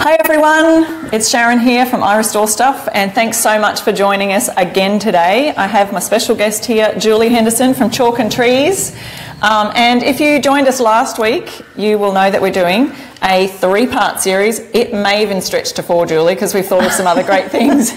Hi everyone, it's Sharon here from I Restore Stuff, and thanks so much for joining us again today. I have my special guest here, Julie Henderson from Chalk and Trees. Um, and if you joined us last week, you will know that we're doing a three part series. It may even stretch to four, Julie, because we've thought of some other great things,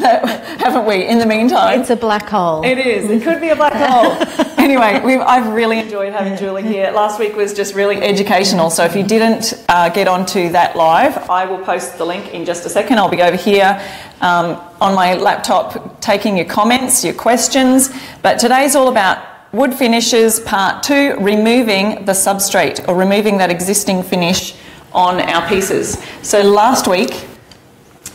that, haven't we, in the meantime? It's a black hole. It is. It could be a black hole. anyway, we've, I've really enjoyed having Julie here. Last week was just really educational. So if you didn't uh, get onto that live, I will post the link in just a second. I'll be over here um, on my laptop taking your comments, your questions. But today's all about wood finishes part two, removing the substrate or removing that existing finish on our pieces. So last week,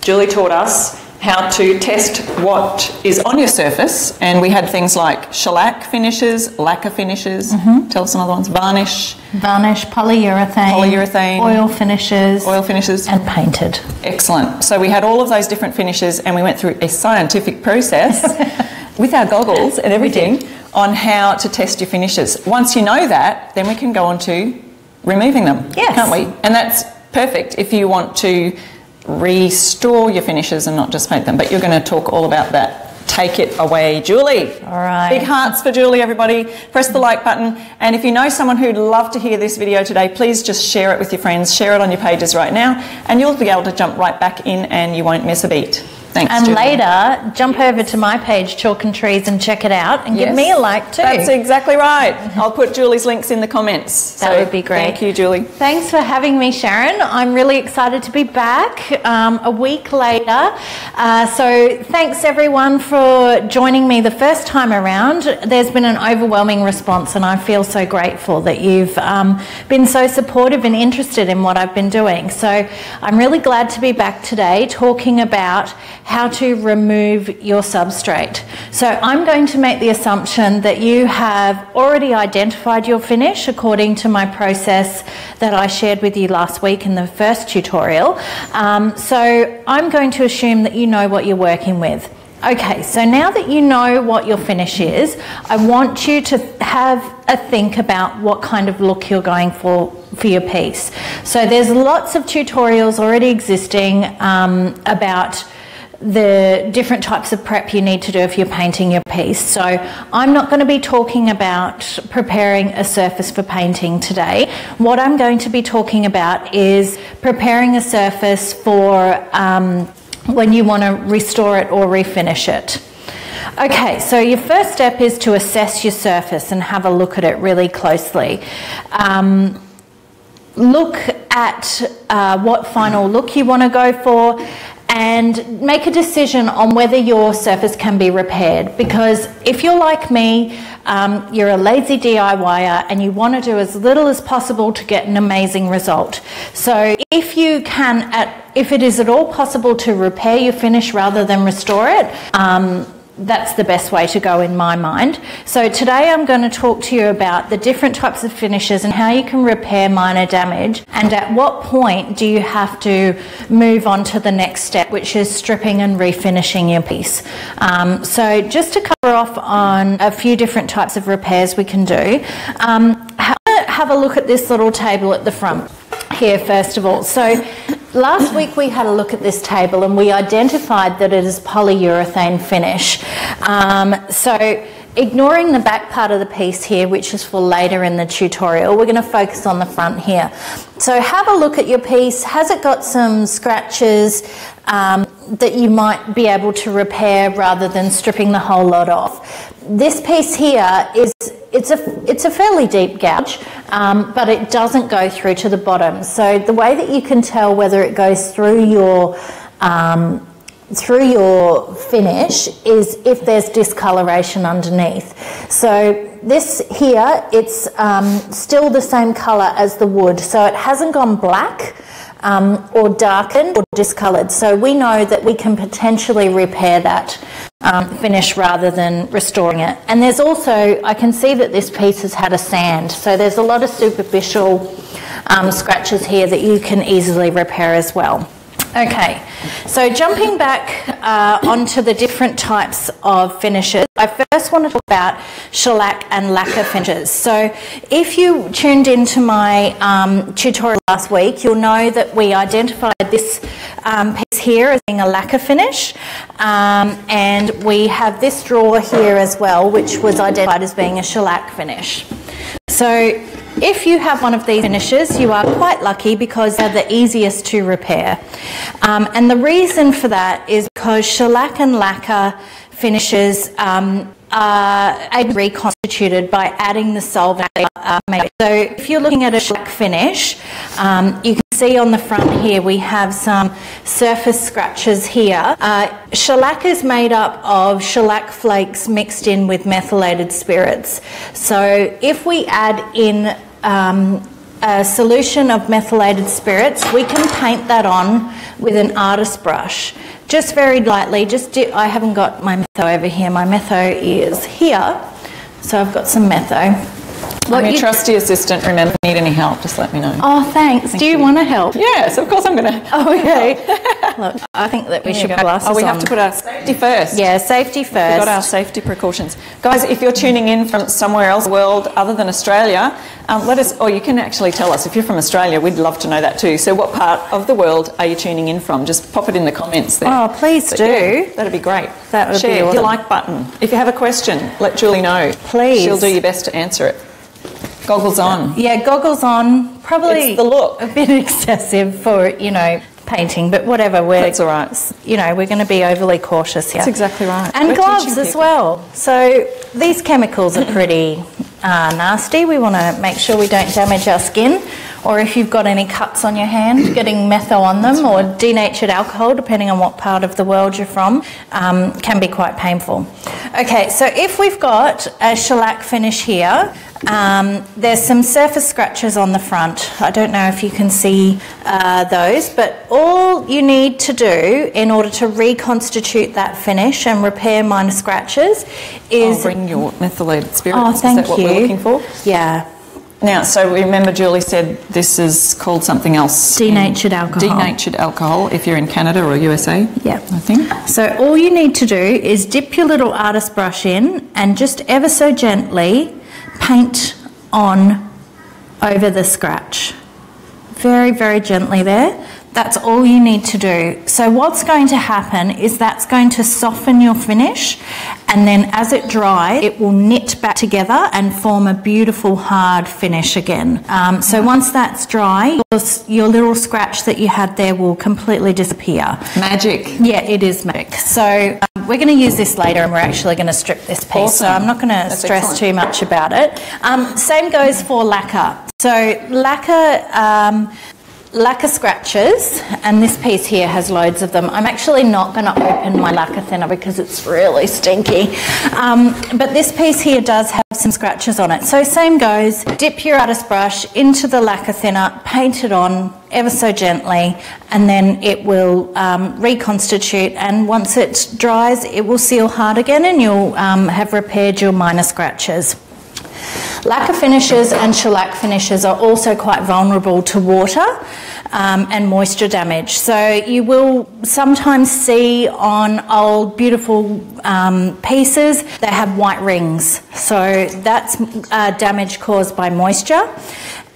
Julie taught us how to test what is on your surface, and we had things like shellac finishes, lacquer finishes. Mm-hmm. Tell us some other ones. Varnish, varnish, polyurethane, polyurethane, oil finishes, oil finishes, and painted. Excellent. So we had all of those different finishes, and we went through a scientific process with our goggles and everything on how to test your finishes. Once you know that, then we can go on to removing them, yes. can't we? And that's perfect if you want to restore your finishes and not just paint them. But you're going to talk all about that. Take it away, Julie. All right. Big hearts for Julie, everybody. Press the like button. And if you know someone who'd love to hear this video today, please just share it with your friends. Share it on your pages right now, and you'll be able to jump right back in and you won't miss a beat. Thanks, and Julie. later, jump over to my page, Chalk and Trees, and check it out and yes. give me a like too. That's exactly right. I'll put Julie's links in the comments. That so would be great. Thank you, Julie. Thanks for having me, Sharon. I'm really excited to be back um, a week later. Uh, so thanks everyone for joining me the first time around. There's been an overwhelming response, and I feel so grateful that you've um, been so supportive and interested in what I've been doing. So I'm really glad to be back today talking about how to remove your substrate. So I'm going to make the assumption that you have already identified your finish according to my process that I shared with you last week in the first tutorial. Um, so I'm going to assume that you know what you're working with. Okay, so now that you know what your finish is, I want you to have a think about what kind of look you're going for for your piece. So there's lots of tutorials already existing um, about the different types of prep you need to do if you're painting your piece. So I'm not going to be talking about preparing a surface for painting today. What I'm going to be talking about is preparing a surface for um, when you want to restore it or refinish it. Okay, so your first step is to assess your surface and have a look at it really closely. Um, look at uh, what final look you want to go for and make a decision on whether your surface can be repaired. Because if you're like me, um, you're a lazy DIYer and you want to do as little as possible to get an amazing result. So if you can, at, if it is at all possible to repair your finish rather than restore it, um, that's the best way to go in my mind. So today I'm going to talk to you about the different types of finishes and how you can repair minor damage and at what point do you have to move on to the next step which is stripping and refinishing your piece. Um, so just to cover off on a few different types of repairs we can do, um, have a look at this little table at the front here first of all. So last week we had a look at this table and we identified that it is polyurethane finish. Um, so ignoring the back part of the piece here, which is for later in the tutorial, we're going to focus on the front here. So have a look at your piece. Has it got some scratches um, that you might be able to repair rather than stripping the whole lot off? This piece here is it's a it's a fairly deep gouge, um, but it doesn't go through to the bottom. So the way that you can tell whether it goes through your um, through your finish is if there's discoloration underneath. So this here, it's um, still the same colour as the wood, so it hasn't gone black um, or darkened or discoloured. So we know that we can potentially repair that um, finish rather than restoring it. And there's also, I can see that this piece has had a sand, so there's a lot of superficial um, scratches here that you can easily repair as well. Okay, so jumping back uh, onto the different types of finishes, I first want to talk about shellac and lacquer finishes. So, if you tuned into my um, tutorial last week, you'll know that we identified this um, piece here as being a lacquer finish, um, and we have this drawer here as well, which was identified as being a shellac finish. So, if you have one of these finishes, you are quite lucky because they're the easiest to repair. Um, and the reason for that is because shellac and lacquer finishes um, are reconstituted by adding the solvent. Uh, so if you're looking at a shellac finish, um, you can see on the front here we have some surface scratches here. Uh, shellac is made up of shellac flakes mixed in with methylated spirits. So if we add in um, a solution of methylated spirits, we can paint that on with an artist brush. Just very lightly, just I haven't got my metho over here, my metho is here. So I've got some metho. I'm your trusty assistant. Remember, if you need any help, just let me know. Oh, thanks. Thank Do you, you. want to help? Yes, of course I'm going to. Oh, okay. Look, I think that we should put glasses Oh, we have on. to put our safety first. Yeah, safety first. We've got our safety precautions. Guys, if you're tuning in from somewhere else in the world other than Australia, um, let us, or you can actually tell us. If you're from Australia, we'd love to know that too. So, what part of the world are you tuning in from? Just pop it in the comments there. Oh, please But do. yeah, that'd be great. That would be Share, hit the awesome. like button. If you have a question, let Julie know. Please. She'll do your best to answer it. Goggles on. Yeah, goggles on. Probably It's the look. a bit excessive for, you know, painting, but whatever. We're, That's all right. You know, we're going to be overly cautious here. That's exactly right. And We're gloves as well. So these chemicals are pretty uh, nasty. We want to make sure we don't damage our skin. Or if you've got any cuts on your hand, getting metho on them or denatured alcohol, depending on what part of the world you're from, um, can be quite painful. Okay, so if we've got a shellac finish here, um, there's some surface scratches on the front. I don't know if you can see uh, those, but all you need to do in order to reconstitute that finish and repair minor scratches I'll is. bring your methylated spirits. oh, thank is that what you. we're looking for? Yeah, Now, so remember, Julie said this is called something else. Denatured alcohol. Denatured alcohol, if you're in Canada or USA. Yeah. I think. So all you need to do is dip your little artist brush in and just ever so gently paint on over the scratch. Very, very gently there. That's all you need to do. So what's going to happen is that's going to soften your finish and then as it dries, it will knit back together and form a beautiful hard finish again. Um, so once that's dry, your, your little scratch that you had there will completely disappear. Magic. Yeah, it is magic. So um, we're going to use this later, and we're actually going to strip this piece. Awesome. So I'm not going to stress excellent. too much about it. Um, same goes for lacquer. So lacquer. Lacquer scratches, and this piece here has loads of them. I'm actually not going to open my lacquer thinner because it's really stinky. Um, but this piece here does have some scratches on it. So same goes, dip your artist brush into the lacquer thinner, paint it on ever so gently, and then it will um, reconstitute. And once it dries, it will seal hard again, and you'll um, have repaired your minor scratches. Lacquer finishes and shellac finishes are also quite vulnerable to water um, and moisture damage. So you will sometimes see on old beautiful um, pieces they have white rings. So that's uh, damage caused by moisture.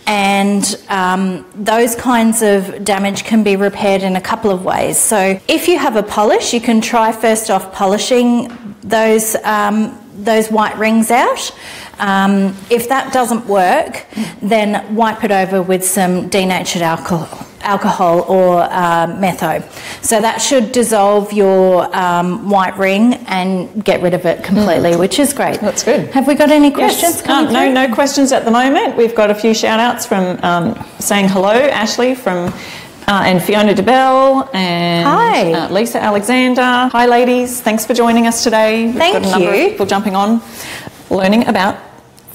And um, those kinds of damage can be repaired in a couple of ways. So, if you have a polish, you can try first off polishing those um, those white rings out. Um, if that doesn't work, then wipe it over with some denatured alcohol, alcohol or uh, metho. So that should dissolve your um, white ring and get rid of it completely, which is great. That's good. Have we got any questions? Yes. coming Um, no, no questions at the moment. We've got a few shout outs from um, saying hello, Ashley from. Uh, and Fiona DeBell and. Uh, Lisa Alexander. Hi, ladies. Thanks for joining us today. We've Thank got a number you. of people jumping on, learning about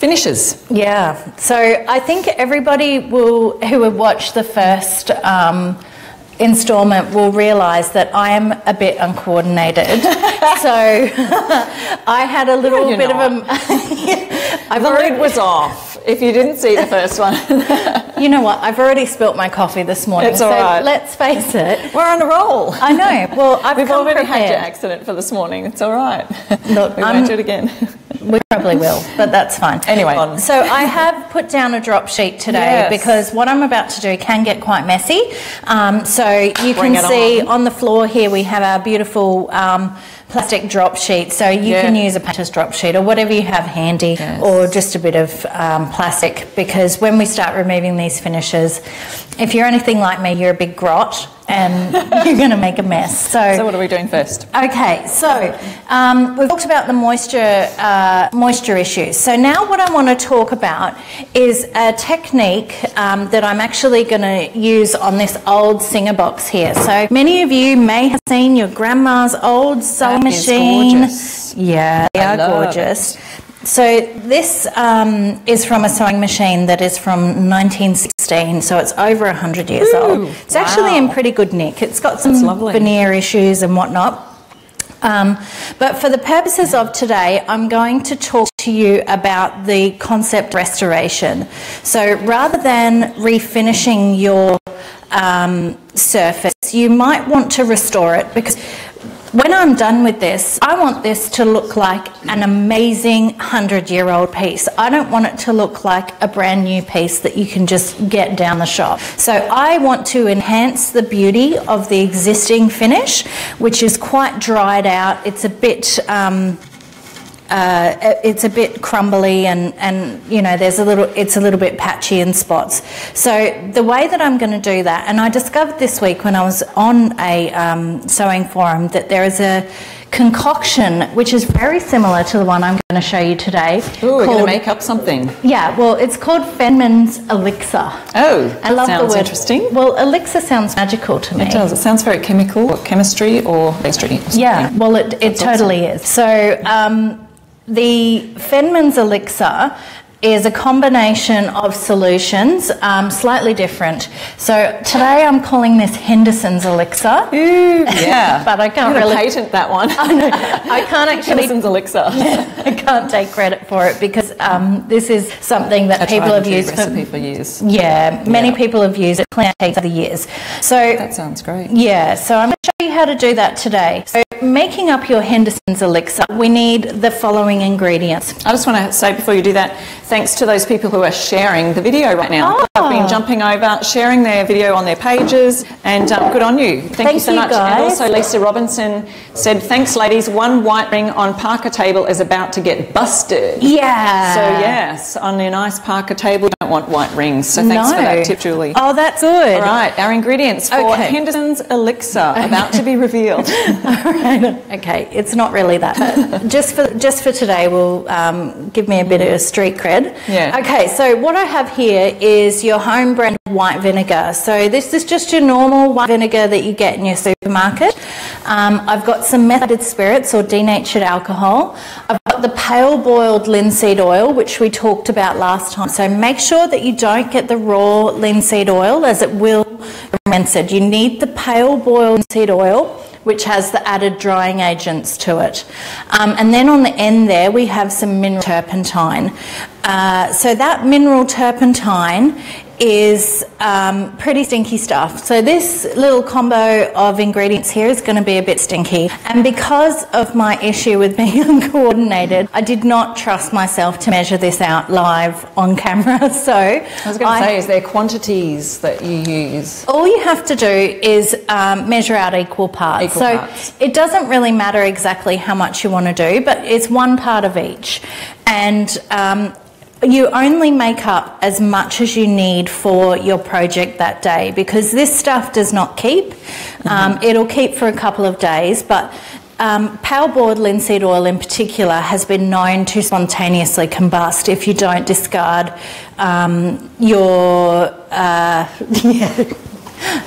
finishes. Yeah, so I think everybody will who watched the first um, installment will realise that I am a bit uncoordinated. so I had a little bit not. of a. Already lid was off. If you didn't see the first one, you know what? I've already spilt my coffee this morning. It's all so right. let's face it. We're on a roll. I know. Well, I've We've already had prepared. your accident for this morning. It's all right. Look, we won't do it again. We probably will, but that's fine. Anyway. So I have put down a drop sheet today Yes. because what I'm about to do can get quite messy. Um, so you Bring can see on. on. the floor here we have our beautiful um, plastic drop sheet. So you Yeah. can use a painter's drop sheet or whatever you have handy Yes. or just a bit of um, plastic because when we start removing these finishes, if you're anything like me, you're a big grot and you're going to make a mess. So so what are we doing first? Okay, so um, we've talked about the moisture uh, moisture issues. So now what I want to talk about is a technique um, that I'm actually going to use on this old Singer box here. So many of you may have seen your grandma's old sewing machine. gorgeous. Yeah, they I are gorgeous. So this um, is from a sewing machine that is from 1916, so it's over 100 years Ooh, old. It's actually in pretty good nick. It's got some veneer issues and whatnot. Um, but for the purposes of today, I'm going to talk to you about the concept restoration. So rather than refinishing your um, surface, you might want to restore it because when I'm done with this, I want this to look like an amazing 100 year old piece. I don't want it to look like a brand new piece that you can just get down the shop. So I want to enhance the beauty of the existing finish, which is quite dried out. It's a bit. Um, uh, it's a bit crumbly and, and you know there's a little it's a little bit patchy in spots so the way that i'm going to do that and i discovered this week when i was on a um, sewing forum that there is a concoction which is very similar to the one i'm going to show you today Ooh, we're going to make up something. yeah well it's called fenman's elixir Oh, i love sounds the word interesting. well elixir sounds magical to me It does. It sounds very chemical, or chemistry, or chemistry. Yeah, well, it, it totally is. So, um, the Fenman's elixir is a combination of solutions, um, slightly different. So, today I'm calling this Henderson's elixir. Ooh, yeah. But I can't really- patent that one. I can't actually Henderson's elixir. I can't take credit for it because um, this is something that A people have used recipe for for years. yeah, many Yeah. people have used it clean takes the years. So That sounds great. yeah, so I'm going to show you how to do that today. So making up your Henderson's elixir, we need the following ingredients. I just want to say before you do that, thanks to those people who are sharing the video right now. Oh. I've been jumping over, sharing their video on their pages, and um, good on you. Thank, you so you, much. guys. And also, Lisa Robinson said, Thanks, ladies. One white ring on Parker table is about to get busted. Yeah. So, yes, on your nice Parker table, you don't want white rings. So, thanks no. for that tip, Julie. Oh, that's good. All right, our ingredients for Okay. Henderson's Elixir about to be revealed. Okay, it's not really that. But just for just for today, will um, give me a bit of street cred. Yeah. Okay, so what I have here is your home brand white vinegar. So this is just your normal white vinegar that you get in your supermarket. Um, I've got some methylated spirits or denatured alcohol. I've got the pale boiled linseed oil, which we talked about last time. So make sure that you don't get the raw linseed oil, as it will rancid. You need the pale boiled linseed oil which has the added drying agents to it. Um, and then on the end there, we have some mineral turpentine. Uh, so that mineral turpentine is um, pretty stinky stuff. So this little combo of ingredients here is going to be a bit stinky. And because of my issue with being uncoordinated, I did not trust myself to measure this out live on camera. So I was going to say, is there quantities that you use? all you have to do is um, measure out equal parts. Equal so parts. it doesn't really matter exactly how much you want to do, but it's one part of each. And um, you only make up as much as you need for your project that day because this stuff does not keep. Um, it'll keep for a couple of days, but um, boiled linseed oil in particular has been known to spontaneously combust if you don't discard um, your. Uh, yeah.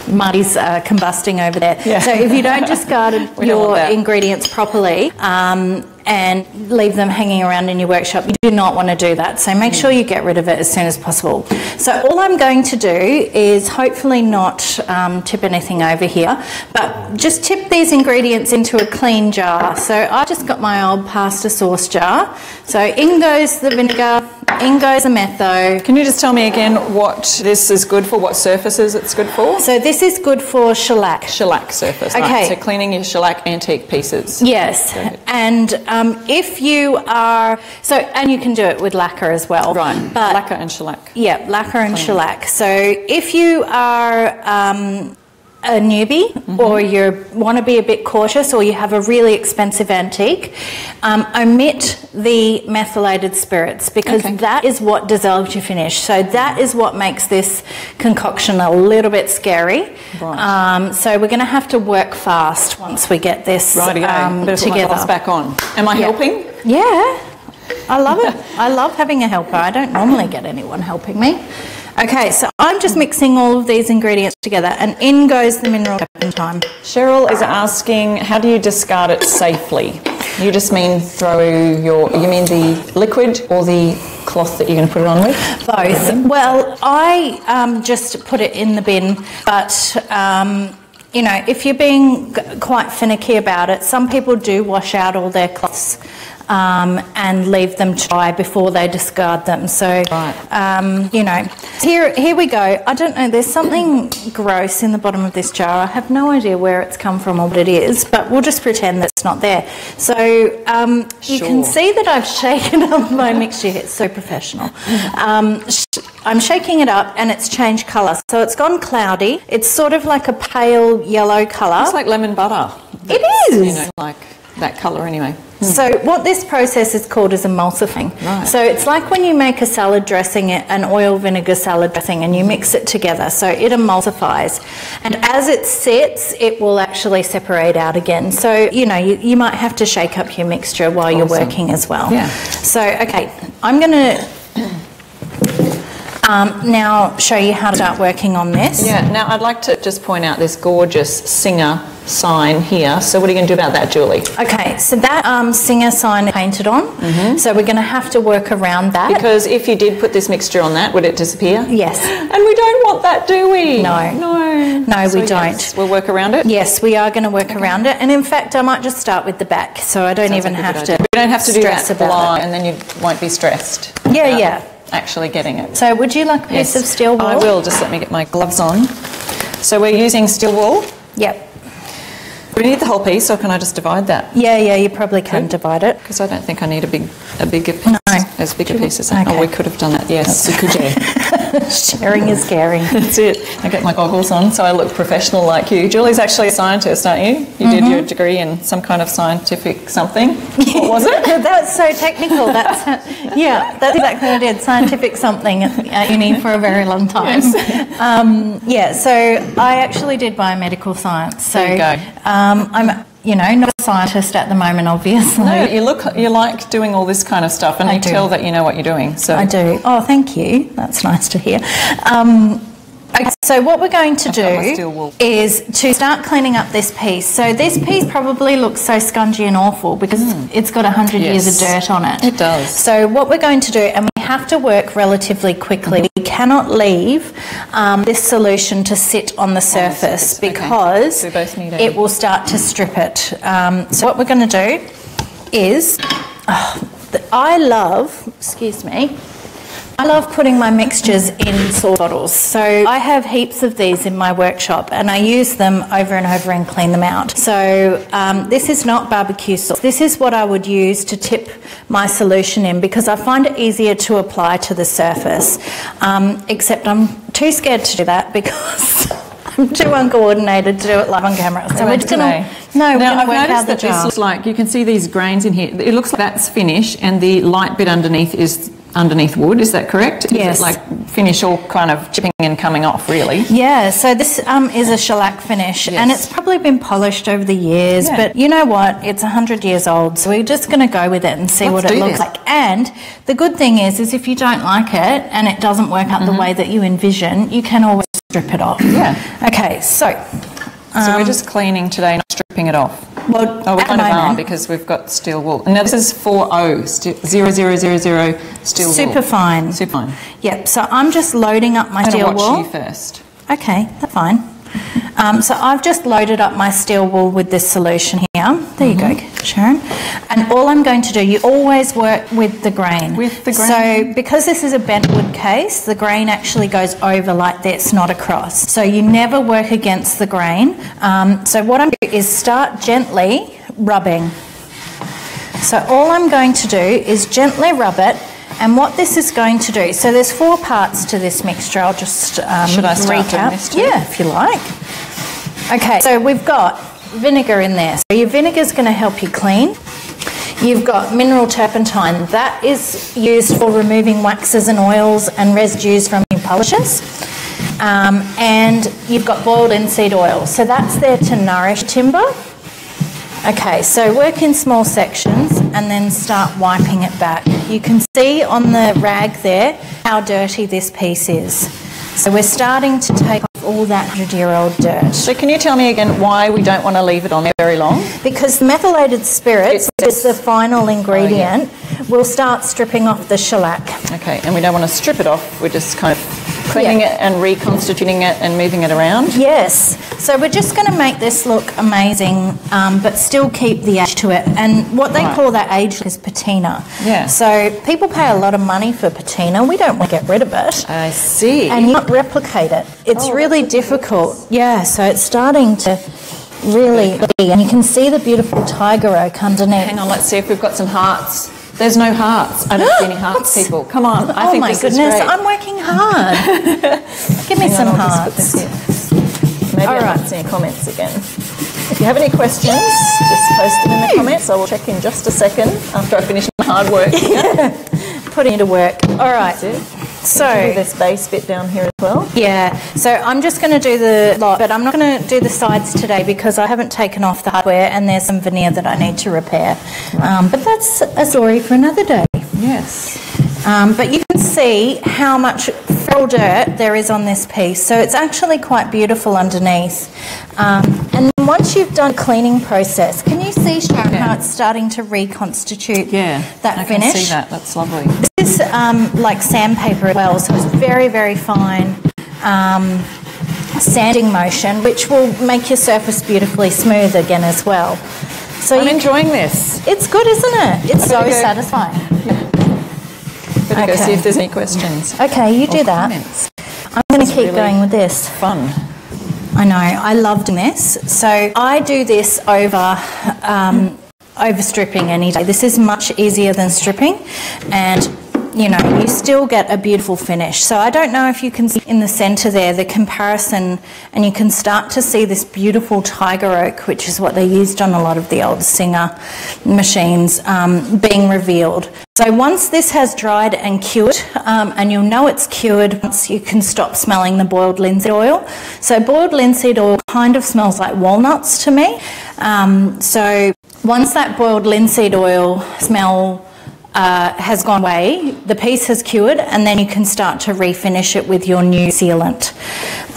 Marty's uh, combusting over there. Yeah. So if you don't discard your ingredients properly um, and leave them hanging around in your workshop, you do not want to do that. So make sure you get rid of it as soon as possible. So all I'm going to do is hopefully not um, tip anything over here, but just tip these ingredients into a clean jar. So I just got my old pasta sauce jar. So in goes the vinegar, in goes the metho. Can you just tell me again what this is good for? What surfaces it's good for? So this is good for shellac. Shellac surface. Okay. Right. So cleaning your shellac antique pieces. Yes, and um, if you are so, and you can do it with lacquer as well. Right. but Lacquer and shellac. Yeah, lacquer and shellac. So if you are um, a newbie Mm-hmm. or you want to be a bit cautious or you have a really expensive antique, um, omit the methylated spirits because Okay. that is what dissolves your finish. So that is what makes this concoction a little bit scary. Right. Um, so we're going to have to work fast once we get this Rightio. um, Better put my together. back on. Am I Yeah. helping? Yeah, I love it. I love having a helper. I don't normally get anyone helping me. Okay, so I'm just mixing all of these ingredients together, and in goes the mineral turpentine. Cheryl is asking, how do you discard it safely? You just mean throw your, you mean the liquid or the cloth that you're going to put it on with? Both. Well, I um, just put it in the bin, but. Um, you know, if you're being quite finicky about it, some people do wash out all their cloths um, and leave them to dry before they discard them. So, Right. um, you know, here here we go. I don't know. There's something gross in the bottom of this jar. I have no idea where it's come from or what it is, but we'll just pretend that it's not there. So um, you can see that I've shaken up my mixture. It's so professional. Um, sh- I'm shaking it up and it's changed colour. So it's gone cloudy. It's sort of like a pale yellow colour. It's like lemon butter. It is. You know, like that colour anyway. Hmm. So what this process is called is emulsifying. Right. So it's like when you make a salad dressing, an oil vinegar salad dressing, and you mix it together. So it emulsifies, and as it sits, it will actually separate out again. So you know you, you might have to shake up your mixture while you're working as well. Yeah. So okay, I'm going to. Um, now show you how to start working on this. Yeah, now I'd like to just point out this gorgeous singer sign here. So what are you going to do about that, Julie? Okay, so that um, singer sign painted on, so we're going to have to work around that. Because if you did put this mixture on that, would it disappear? yes. And we don't want that, do we? No. No. No, So we don't. we'll work around it. Yes, we are going to work around it, and in fact, I might just start with the back, so I don't Sounds even like have to. We don't have to do stress that blind, it. and then you won't be stressed. Yeah, yeah. Actually getting it. So, would you like a piece of steel wool? I will. Just let me get my gloves on. So we're using steel wool. Yep. We need the whole piece, or can I just divide that? Yeah, yeah. You probably can divide it. Because I don't think I need a big, a bigger piece. No. As big a piece as Okay. Oh, we could have done that. Yes, we could. Yeah. Sharing is caring. That's it. I get my goggles on so I look professional like you. Julie's actually a scientist, aren't you? You did your degree in some kind of scientific something. What was it? that's so technical. That's yeah. That's exactly what I did. Scientific something at uni for a very long time. Um, yeah. So I actually did biomedical science. So There you go. Um, I'm you know not scientist at the moment, obviously. No, you look, you like doing all this kind of stuff, and I you do. tell that you know what you're doing. So I do. Oh, thank you. That's nice to hear. Um, okay, so what we're going to I've got my steel do is to start cleaning up this piece. So this piece probably looks so scungy and awful because it's got 100 years of. Dirt on it. It does. So what we're going to do, and have to work relatively quickly. We cannot leave um, this solution to sit on the surface surface, okay. because So both need a- it will start to strip it. Um, so what we're going to do is, oh, I love, excuse me, I love putting my mixtures in sauce bottles. So I have heaps of these in my workshop and I use them over and over and clean them out. So um, this is not barbecue sauce. This is what I would use to tip my solution in because I find it easier to apply to the surface. Um, except I'm too scared to do that because I'm too uncoordinated to do it live on camera. So we're just gonna no, we're now I've work noticed out the that this looks like you can see these grains in here. It looks like that's finish, and the light bit underneath is underneath wood. Is that correct? Yes. Is it like finish all kind of chipping and coming off, really? Yeah, so this um, is a shellac finish and it's probably been polished over the years, Yeah. but you know what? It's 100 years old, so we're just going to go with it and see Let's what it looks this. like. And the good thing is, is if you don't like it and it doesn't work out the way that you envision, you can always strip it off. Mm-hmm. Yeah. Okay, so, So we're just cleaning today, not stripping it off. Well, Oh, we at kind of are because we've got steel wool. Now this is 40, sti- 0000 steel wool. super fine. Super fine. Yep, so I'm just loading up my I'm steel watch wool. you first. Okay, that's fine. Um, so I've just loaded up my steel wool with this solution here. There you Mm-hmm. go. Sharon. And all I'm going to do, you always work with the grain. With the grain. So because this is a bent wood case, the grain actually goes over like this, not across. So you never work against the grain. Um, so what I'm going to do is start gently rubbing. So all I'm going to do is gently rub it. And what this is going to do, so there's four parts to this mixture. I'll just um, Should I start recap. this too? Yeah, if you like. Okay, so we've got vinegar in there. So your vinegar is going to help you clean. You've got mineral turpentine. That is used for removing waxes and oils and residues from your polishes. Um, and you've got boiled linseed oil. So that's there to nourish timber. Okay, so work in small sections and then start wiping it back. You can see on the rag there how dirty this piece is. So we're starting to take all that 100 year old dirt. So can you tell me again why we don't want to leave it on there very long? Because the methylated spirits, which is the final oh, ingredient, will start stripping off the shellac. Okay, and we don't want to strip it off. We're just kind of cleaning Yeah. it and reconstituting it and moving it around. Yes, so we're just going to make this look amazing, um, but still keep the age to it. And what they Right. call that age is patina. Yeah. So people pay a lot of money for patina. We don't want to get rid of it. I see. And you can't replicate it. It's Oh, really difficult. Yeah, so it's starting to really be. And you can see the beautiful tiger oak underneath. Hang on, let's see if we've got some hearts. There's no hearts. I don't see any hearts, people. Come on. I oh think my this goodness, is great. I'm working hard. Give me Hang some on, I'll just put hearts. Maybe All right. haven't comments again. If you have any questions, just post them in the comments. I will check in just a second after I finish my hard work here. Putting it to work. All right. Do So this base bit down here as well. Yeah, so I'm just going to do the lot, but I'm not going to do the sides today because I haven't taken off the hardware and there's some veneer that I need to repair. Um, but that's a story for another day. Yes. Um, but you can see how much feral dirt there is on this piece. So it's actually quite beautiful underneath. Um, and once you've done cleaning process, can you see, Sharon, Yeah. how it's starting to reconstitute Yeah. that I finish? can see that. That's lovely. This is um, like sandpaper as well, so it's very, very fine um, sanding motion, which will make your surface beautifully smooth again as well. So I'm enjoying this. it's good, isn't it? It's so better go- satisfying. Better go Okay. see if there's any questions. Okay, you do that. comments. I'm going to keep really- going with this. Fun. I know. I loved this. So I do this over um, over stripping any day. This is much easier than stripping, and you know you still get a beautiful finish. So I don't know if you can see in the centre there the comparison, and you can start to see this beautiful tiger oak, which is what they used on a lot of the old Singer machines, um, being revealed. So once this has dried and cured, um, and you'll know it's cured once you can stop smelling the boiled linseed oil. So boiled linseed oil kind of smells like walnuts to me. Um, so once that boiled linseed oil smell uh, has gone away, the piece has cured, and then you can start to refinish it with your new sealant.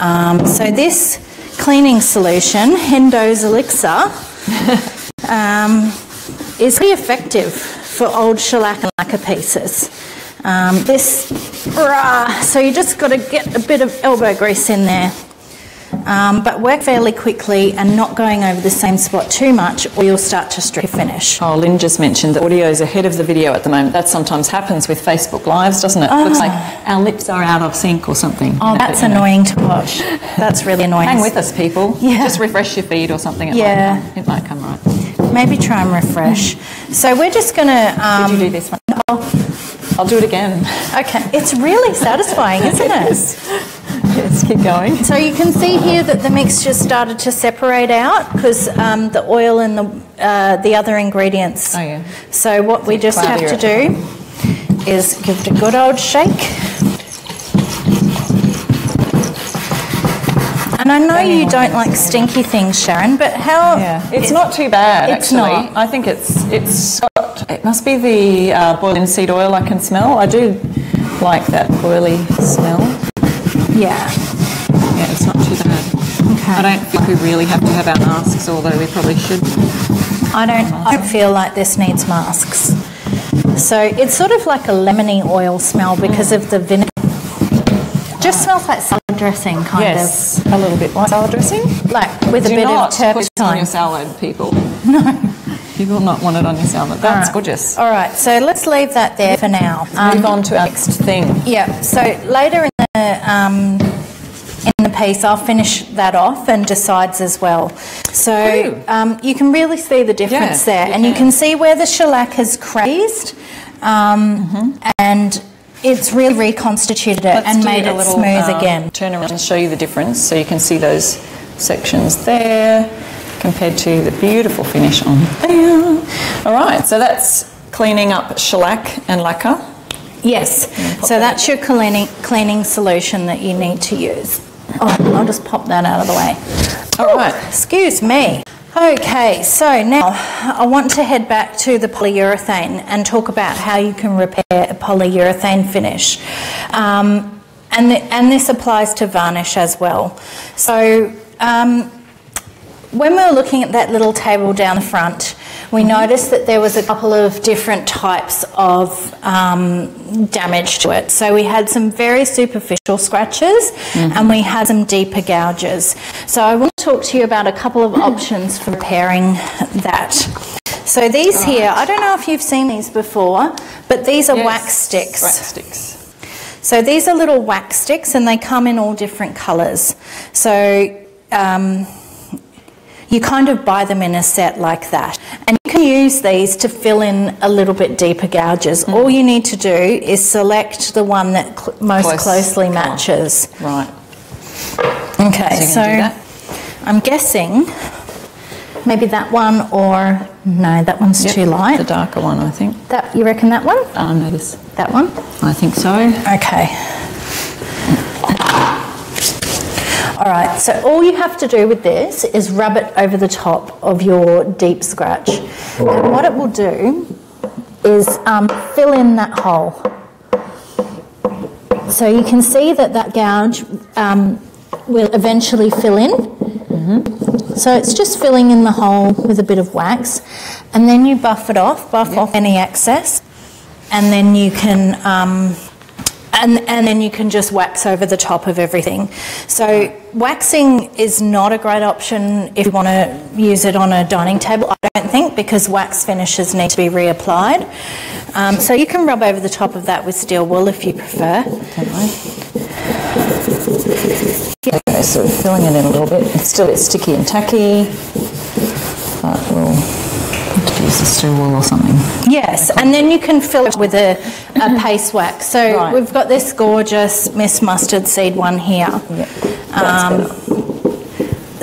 Um, so this cleaning solution, Hendo's Elixir, um, is pretty effective for old shellac and lacquer pieces. Um, this, rah, so you just got to get a bit of elbow grease in there. Um, but work fairly quickly and not going over the same spot too much, or you'll start to strip finish. Oh, Lynn just mentioned that audio is ahead of the video at the moment. That sometimes happens with Facebook Lives, doesn't it? Looks like our lips are out of sync or something. Oh, that's you know, annoying to watch. That's really annoying. Hang with us, people. Yeah. Just refresh your feed or something. It Yeah. Might it might come right. Maybe try and refresh. So we're just going to. Um, Did you do this one? I'll do it again. okay, it's really satisfying, isn't it? yes, keep going. So you can see here that the mixture started to separate out because um, the oil and the uh, the other ingredients. Oh, yeah. So what we just have to at do is give it a good old shake. And I know you don't like stinky things, Sharon, but how? Yeah, it's not too bad It's actually. not. I think it's it's got, it must be the uh, boiled linseed oil I can smell. I do like that oily smell. Yeah. Yeah, it's not too bad. Okay. I don't think we really have to have our masks, although we probably should. I don't. I don't feel like this needs masks. So it's sort of like a lemony oil smell because of the vinegar. Just smells like salad dressing, kind Yes, a little bit like salad dressing. like with a Do bit not of put this on turpentine. your salad, people. You will not want it on your salad. That's All right. gorgeous. All right, so let's leave that there for now. Move on to our next thing. Yeah, so later in the um, in the piece, I'll finish that off and decides as well. So um, you can really see the difference Yeah, there, you and you can. can see where the shellac has crazed, um, and it's really reconstituted it Let's and made a it little, smooth um, again. Turn around and show you the difference so you can see those sections there compared to the beautiful finish on there. All right, so that's cleaning up shellac and lacquer. Yes, so that that's your cleaning cleaning solution that you need to use. Oh, I'll just pop that out of the way. All right. Excuse me. Okay, so now I want to head back to the polyurethane and talk about how you can repair a polyurethane finish. Um, and, the, and this applies to varnish as well. So um, when we were looking at that little table down the front, we noticed that there was a couple of different types of um, damage to it. So we had some very superficial scratches and we had some deeper gouges. So I want to talk to you about a couple of options for repairing that. So these here, I don't know if you've seen these before, but these are Yes, wax sticks. Wax sticks. So these are little wax sticks and they come in all different colours. So um, you kind of buy them in a set like that. And you can use these to fill in a little bit deeper gouges. Mm. All you need to do is select the one that cl- most Close closely matches. Right. Okay, So so, you're gonna do I'm guessing maybe that one or no, that one's Yep, too light. The darker one, I think. That you reckon that one? Oh, no, this. That one? I think so. Okay. All right, so all you have to do with this is rub it over the top of your deep scratch. And what it will do is um, fill in that hole. So you can see that that gouge um, will eventually fill in. So it's just filling in the hole with a bit of wax. And then you buff it off, buff off any excess. And then you can um, and, and then you can just wax over the top of everything. So waxing is not a great option if you want to use it on a dining table, I don't think, because wax finishes need to be reapplied. Um, so you can rub over the top of that with steel wool if you prefer. Okay, so filling it in a little bit. It's still a bit sticky and tacky, but we'll use wool or something. Yes, and then you can fill it with a, a paste wax. So Right. we've got this gorgeous Miss Mustard Seed one here. Yep, Um.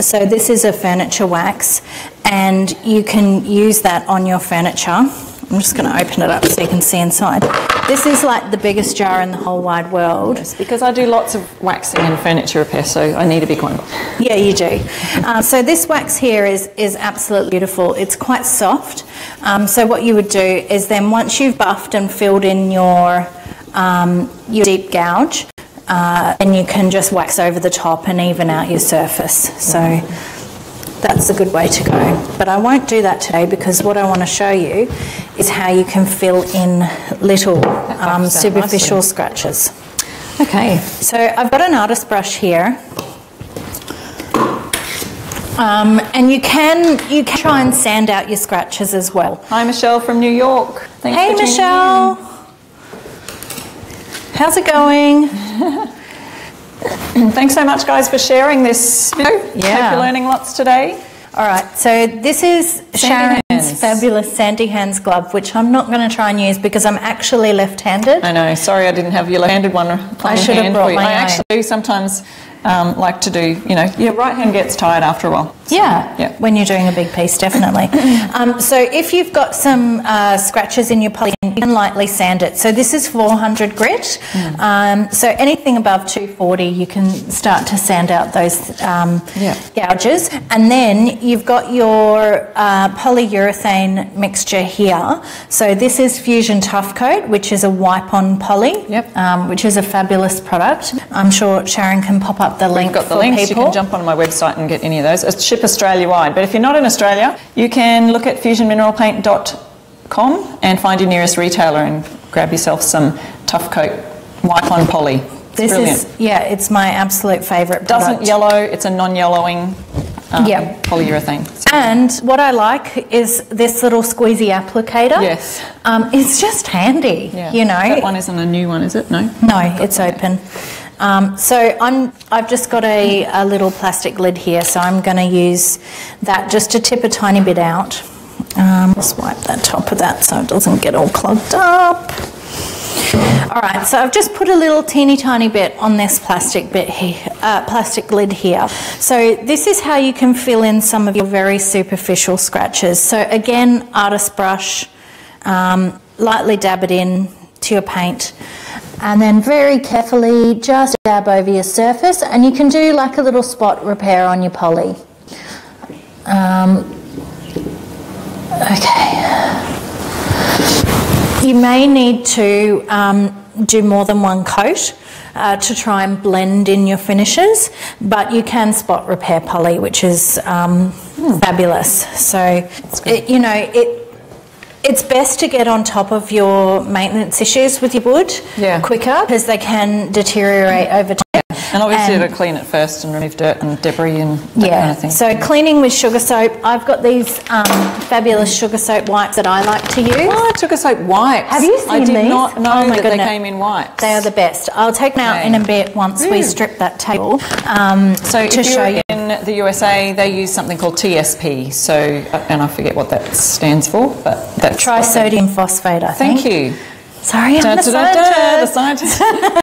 So this is a furniture wax and you can use that on your furniture. I'm just going to open it up so you can see inside. This is like the biggest jar in the whole wide world. It's because I do lots of waxing and furniture repair, so I need a big one. Yeah, you do. Um, so this wax here is, is absolutely beautiful. It's quite soft. Um, so what you would do is then once you've buffed and filled in your, um, your deep gouge, uh, and you can just wax over the top and even out your surface. So that's a good way to go. But I won't do that today because what I want to show you is how you can fill in little um, superficial nicely. scratches. Okay, So I've got an artist brush here. Um, and you can you can try and sand out your scratches as well. hi Michelle from New York. Thanks Hey Michelle, how's it going? Thanks so much, guys, for sharing this video. Yeah. Hope you're learning lots today. All right, so this is Sharon's hands. fabulous Sandy Hands glove, which I'm not going to try and use because I'm actually left-handed. I know. Sorry, I didn't have your left-handed one. I should have brought my I actually sometimes um, like to do. You know, your right hand gets tired after a while. Yeah, Yeah. when you're doing a big piece, definitely. um, so if you've got some uh, scratches in your poly, you can lightly sand it. So this is 400 grit. Um, so anything above 240, you can start to sand out those um, Yeah. gouges. And then you've got your uh, polyurethane mixture here. So this is Fusion Tough Coat, which is a wipe-on poly, Yep. um, which is a fabulous product. I'm sure Sharon can pop up the link We've got the links. people. You can jump on my website and get any of those. It's ship Australia wide. But if you're not in Australia, you can look at fusionmineralpaint.com and find your nearest retailer and grab yourself some Tough Coat wipe on poly. It's This brilliant. is yeah, it's my absolute favourite. doesn't yellow. It's a non-yellowing um, Yeah. polyurethane. And what I like is this little squeezy applicator. Yes. Um, it's just handy, Yeah. you know. That one isn't a new one, is it? No? No, it's open. Um, so I'm, I've just got a, a little plastic lid here, so I'm going to use that just to tip a tiny bit out. Um, just wipe that top of that so it doesn't get all clogged up. All right, so I've just put a little teeny tiny bit on this plastic bit here, uh, plastic lid here. So this is how you can fill in some of your very superficial scratches. So again, artist brush, um, lightly dab it in to your paint, and then very carefully just dab over your surface, and you can do like a little spot repair on your poly. Um, okay. You may need to um, do more than one coat uh, to try and blend in your finishes, but you can spot repair poly, which is um, fabulous. So, it, you know, it. It's best to get on top of your maintenance issues with your wood Yeah. quicker because they can deteriorate over time. And obviously, And- to clean it first and remove dirt and debris and that Yeah. kind of thing. So cleaning with sugar soap. I've got these um, fabulous sugar soap wipes that I like to use. Oh, I took a soap wipes. Have you seen I did these? not know Oh my that they came in wipes. They are the best. I'll take them out in a bit once we Mm. strip that table um, So to show you're in the USA, they use something called TSP. So, and I forget what that stands for, but that's Trisodium phosphate, I think. Thank you. Sorry, I'm Da, a da, da, da, the scientist.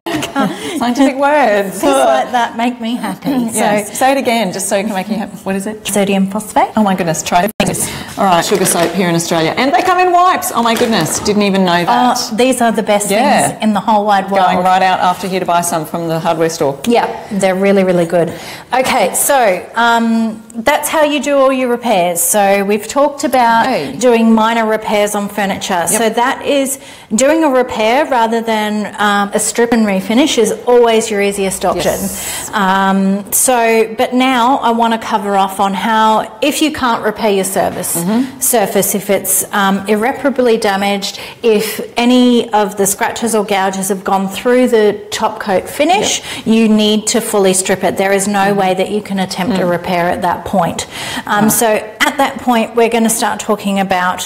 scientific, words. Things like that make me happy. Yes. So, Say it again, just so you can make you happy. What is it? sodium phosphate. Oh my goodness, try this. All right, sugar soap here in Australia. And they come in wipes. Oh my goodness, didn't even know that. Oh, these are the best Yeah. things in the whole wide world. Going right out after here to buy some from the hardware store. Yeah, they're really, really good. Okay, so um, that's how you do all your repairs. So we've talked about Hey. doing minor repairs on furniture. So that is doing a repair rather than um, a strip and refinish is always your easiest option. Yes. Um, so, but now I want to cover off on how if you can't repair your service Mm-hmm. surface, if it's um, irreparably damaged, if any of the scratches or gouges have gone through the top coat finish, you need to fully strip it. There is no Mm-hmm. way that you can attempt Mm. a repair at that point. Um, So at that point, we're going to start talking about.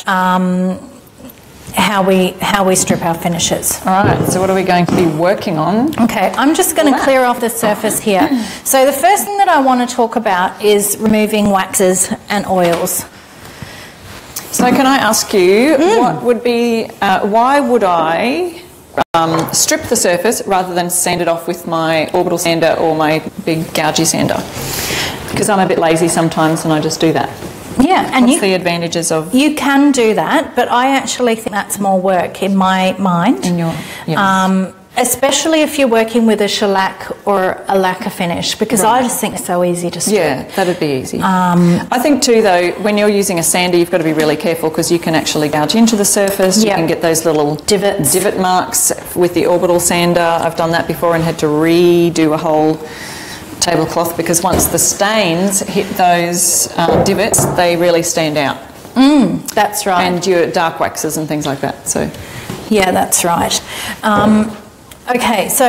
How we how we strip our finishes. All right, so what are we going to be working on? Okay, I'm just going to clear off the surface here. So the first thing that I want to talk about is removing waxes and oils. So can I ask you, Mm. what would be, uh, why would I um, strip the surface rather than sand it off with my orbital sander or my big gougy sander? Because I'm a bit lazy sometimes and I just do that. Yeah, and What's you the advantages of you can do that, but I actually think that's more work in my mind. in your. Um, especially if you're working with a shellac or a lacquer finish, because I just think it's so easy to strip. Yeah, that'd be easy. Um, I think too, though, when you're using a sander, you've got to be really careful because you can actually gouge into the surface. Yeah. You can get those little Divots. divot marks with the orbital sander. I've done that before and had to redo a whole tablecloth because once the stains hit those uh, divots, they really stand out. That's right. And your dark waxes and things like that. So Yeah, that's right. Um, okay, so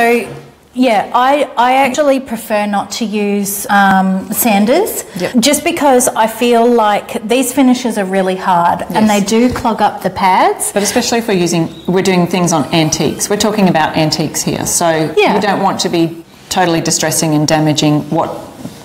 yeah, I, I actually prefer not to use um, sanders Yep. just because I feel like these finishes are really hard and they do clog up the pads. But especially if we're using, we're doing things on antiques. We're talking about antiques here, so Yeah. you don't want to be totally distressing and damaging what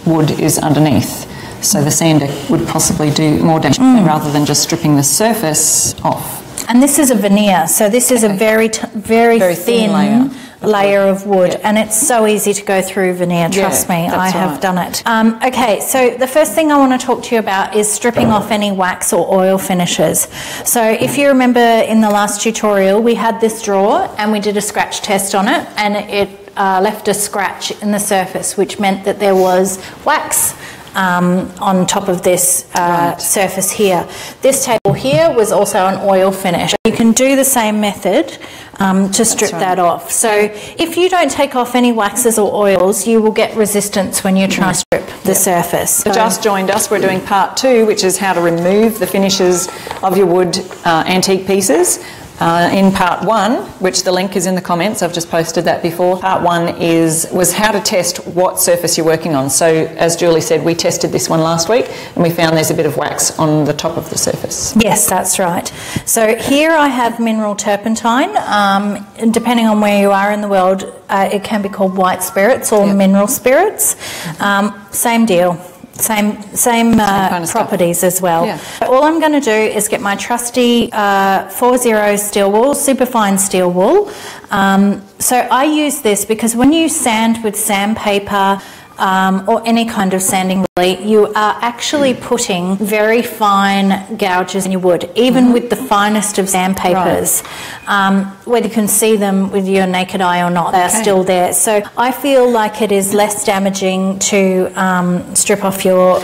wood is underneath. So the sander would possibly do more damage Mm. rather than just stripping the surface off. And this is a veneer, so this is a very, t- very, Very thin, thin layer layer, of wood, and it's so easy to go through veneer. Trust me, I have right. done it. Um, okay, so the first thing I want to talk to you about is stripping off any wax or oil finishes. So if you remember in the last tutorial, we had this drawer and we did a scratch test on it, and it uh, left a scratch in the surface, which meant that there was wax um, on top of this uh, surface here. This table here was also an oil finish. You can do the same method um, to strip right. that off. So if you don't take off any waxes or oils, you will get resistance when you try to strip the surface. So just joined us, we're doing part two, which is how to remove the finishes of your wood uh, antique pieces. Uh, in part one, which the link is in the comments, I've just posted that before. Part one is was how to test what surface you're working on. So as Julie said, we tested this one last week and we found there's a bit of wax on the top of the surface. Yes, that's right. So here I have mineral turpentine. Um, depending on where you are in the world, uh, it can be called white spirits or Yep. mineral spirits. Um, same deal. Same same uh, kind of stuff. properties as well. Yeah. All I'm going to do is get my trusty uh, 40 steel wool, superfine steel wool. Um, so I use this because when you sand with sandpaper um, or any kind of sanding really, you are actually putting very fine gouges in your wood, even with the finest of sandpapers. Um, whether you can see them with your naked eye or not, they are Okay. still there. So I feel like it is less damaging to um, strip off your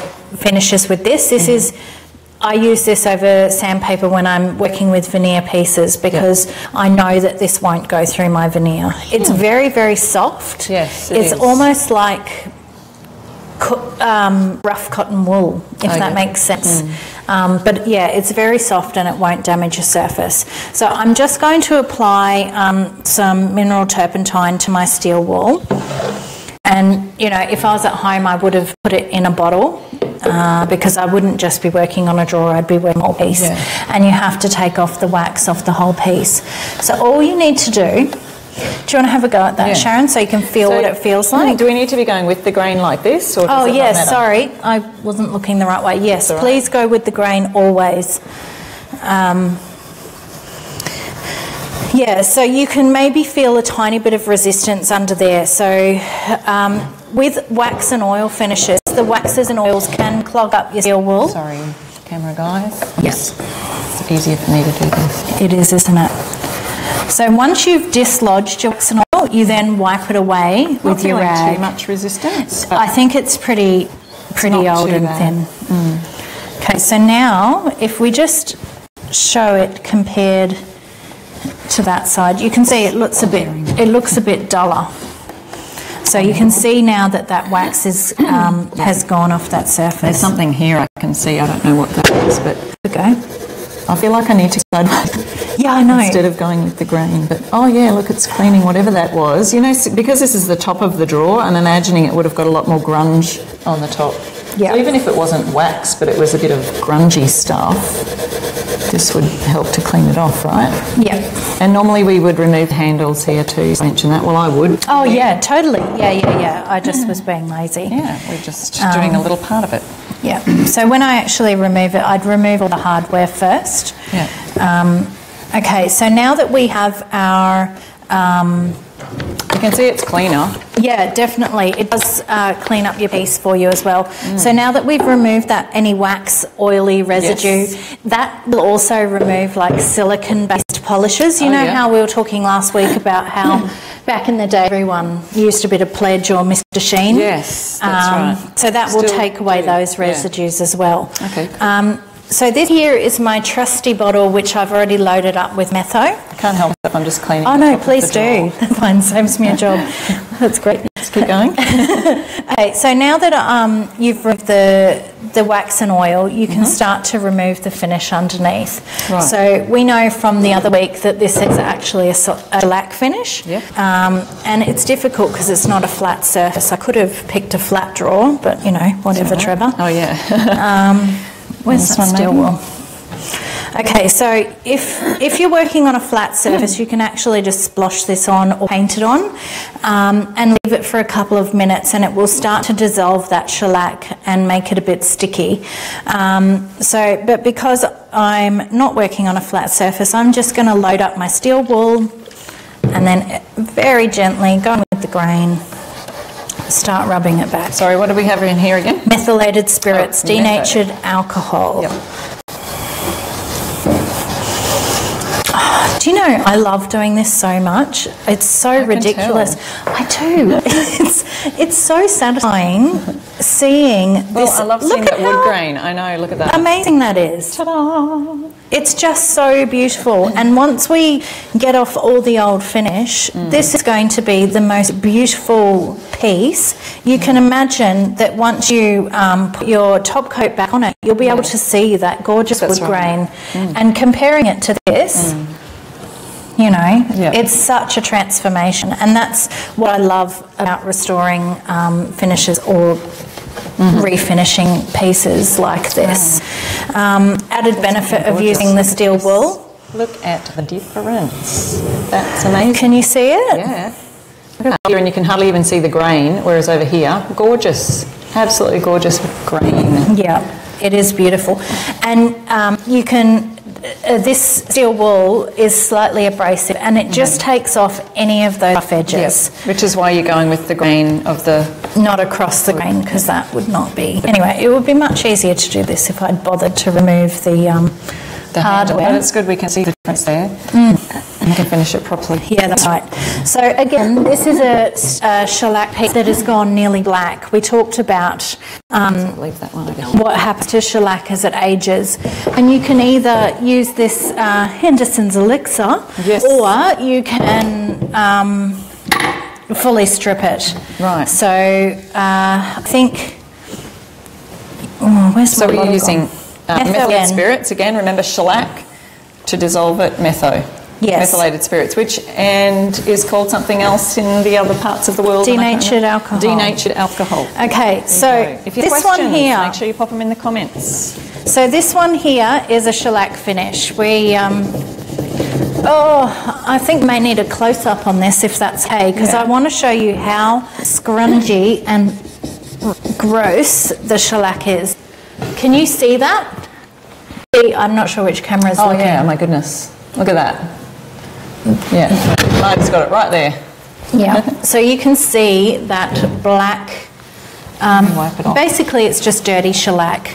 finishes with this. This is. I use this over sandpaper when I'm working with veneer pieces because I know that this won't go through my veneer. It's very, very soft. Yes, it it's is. almost like um, rough cotton wool, if Oh, that makes sense. Um, but yeah, it's very soft and it won't damage your surface. So I'm just going to apply um, some mineral turpentine to my steel wool. And you know, if I was at home, I would have put it in a bottle uh, because I wouldn't just be working on a drawer; I'd be working a whole piece. Yeah. And you have to take off the wax off the whole piece. So all you need to do. Do you want to have a go at that, Yeah. Sharon, so you can feel what it feels like? Do we need to be going with the grain like this? Or Oh, yes, sorry. I wasn't looking the right way. Yes, right. please go with the grain always. Um, yeah, so you can maybe feel a tiny bit of resistance under there. So, um, with wax and oil finishes, the waxes and oils can clog up your steel wool. Sorry, camera guys. Yes. It's easier for me to do this. It is, isn't it? So once you've dislodged your wax and oil, you then wipe it away with Not your feeling rag. too much resistance. I think it's pretty pretty not old and bad. thin. Okay, so now if we just show it compared to that side, you can see it looks a bit it looks a bit duller. So you can see now that that wax is um, has gone off that surface. There's something here I can see. I don't know what that is, but Okay. I feel like I need to go Yeah, I know. instead of going with the grain. But oh yeah, look, it's cleaning whatever that was. You know, because this is the top of the drawer, I'm imagining it would have got a lot more grunge on the top. Yeah. So even if it wasn't wax, but it was a bit of grungy stuff, this would help to clean it off, right? Yeah. And normally we would remove handles here too. You mentioned that. Well, I would. Oh yeah, totally. Yeah, yeah, yeah. I just was being lazy. Yeah, we're just doing a little part of it. Yeah. So when I actually remove it, I'd remove all the hardware first. Yeah. Um, okay. So now that we have our um, You can see it's cleaner. Yeah, definitely. It does uh, clean up your piece for you as well. So now that we've removed that any wax, oily residue, Yes. that will also remove like silicon-based polishes. You Oh, know yeah. how we were talking last week about how back in the day everyone used a bit of Pledge or Mr. Sheen. Yes, that's right. So that will take away do, those yeah. residues as well. Okay. Um, so this here is my trusty bottle, which I've already loaded up with metho. Can't help it. I'm just cleaning. It. Oh no, please do. That one saves me a job. That's great. Let's keep going. Okay, so now that um, you've removed the the wax and oil, you can start to remove the finish underneath. Right. So we know from the other week that this is actually a, a lac finish, Yeah. um, and it's difficult because it's not a flat surface. I could have picked a flat drawer, but you know, whatever, Trevor. Oh yeah. Where's that steel wool? Okay, so if if you're working on a flat surface, you can actually just splosh this on or paint it on, um, and leave it for a couple of minutes, and it will start to dissolve that shellac and make it a bit sticky. Um, so, but because I'm not working on a flat surface, I'm just going to load up my steel wool, and then very gently go with the grain, start rubbing it back. Sorry, what do we have in here again? Methylated spirits, Oh, denatured alcohol. Yep. Do you know, I love doing this so much. It's so can ridiculous. I do. It's it's so satisfying seeing Well, this. I love seeing at that wood grain. I know. Look at that. Amazing that is. Ta-da! It's just so beautiful. And once we get off all the old finish, Mm. this is going to be the most beautiful piece. You can imagine that once you um, put your top coat back on it, you'll be able to see that gorgeous That's wood right. Mm. grain. And comparing it to this, You know, Yeah. it's such a transformation, and that's what I love about restoring um, finishes or Mm-hmm. refinishing pieces like this. Um, added benefit of using the steel wool. Look at the difference. That's amazing. Can you see it? Yeah. Look at here, and you can hardly even see the grain, whereas over here, gorgeous. Absolutely gorgeous grain. Yeah, it is beautiful. And um, you can, uh, this steel wool is slightly abrasive and it just takes off any of those rough edges. Which is why you're going with the grain of the. Not across the grain because that would not be. Anyway, it would be much easier to do this if I'd bothered to remove the, um, the handle. hardware. But it's good we can see the difference there. And can finish it properly. Yeah, that's right. So again, this is a, a shellac piece that has gone nearly black. We talked about um, Leave that one over what happens to shellac as it ages. And you can either use this uh, Henderson's elixir Yes. or you can um, fully strip it. Right. So uh, I think. Oh, where's So we're using uh, Methyl spirits again. Remember shellac to dissolve it. Metho. Yes. Methylated spirits, which and is called something else in the other parts of the world. and I can't Denatured alcohol. Denatured alcohol. Okay, so if you this one here. make sure you pop them in the comments. So this one here is a shellac finish. We, um, oh, I think may need a close up on this if that's okay, because Yeah. I want to show you how scrungy and gross the shellac is. Can you see that? See, I'm not sure which camera is Oh looking. yeah, my goodness. Look at that. Yeah, I've got it right there. Yeah. so you can see that black. Um, Wipe it off. basically, it's just dirty shellac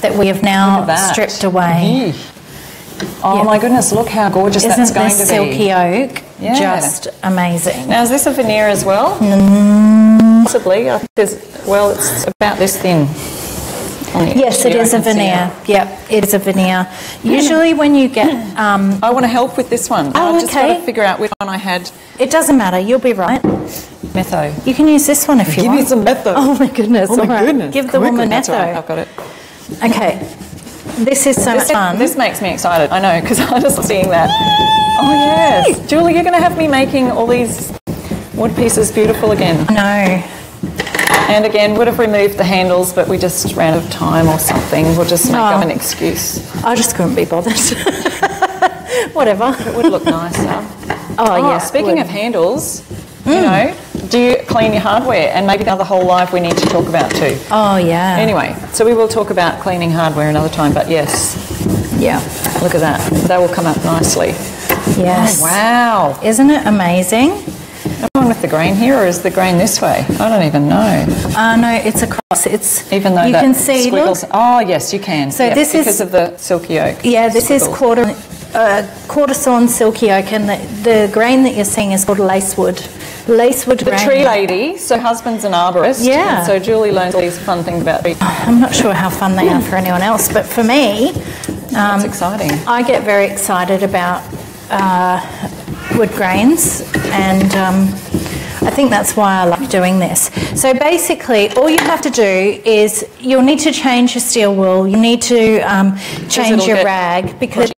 that we have now Look at that. stripped away. Oh Yeah. my goodness, look how gorgeous Isn't that's going this to be. silky oak Yeah. just amazing? Now is this a veneer as well? Possibly. I well, it's about this thin. On Yes, edge it here, I is a can see veneer. Yep, it is a veneer. Usually, when you get, um, I want to help with this one. Oh, I've just got okay. to figure out which one I had it doesn't matter. You'll be right. metho. You can use this one if you Give want. Give me some metho. Oh my goodness! Oh my all right. goodness. Give the Quickly, woman that's all right, metho. I've got it. Okay, this is so much fun. this makes me excited. I know because I'm just seeing that. Oh yes, Julie, you're going to have me making all these wood pieces beautiful again. no, And again, would have removed the handles, but we just ran out of time or something. We'll just make Oh. up ah. an excuse. I just couldn't be bothered. Whatever. It would look nicer. Oh, ah, yeah. Speaking of handles, you hmm. know, do you clean your hardware? And maybe another whole life we need to talk about too. Oh yeah. Anyway, so we will talk about cleaning hardware another time, but yes, Yeah. look at that. That will come up nicely. Yes. Oh, wow. Isn't it amazing? Am I with the grain here or is the grain this way? I don't even know. Uh, no, it's across. It's Even though you that can see. squiggles. Look, Oh, yes, you can. So Yep, this is- because of the silky oak. Yeah, this is squiggle. quarter, uh, quarter sawn silky oak, and the, the grain that you're seeing is called lacewood. Lacewood The grain. tree lady, so husband's an arborist. Yeah. So Julie learns all these fun things about trees. I'm not sure how fun they are for anyone else, but for me, That's exciting. I get very excited about uh, wood grains, and um, I think that's why I like doing this. So basically, all you have to do is you'll need to change your steel wool, you need to um, change your rag because.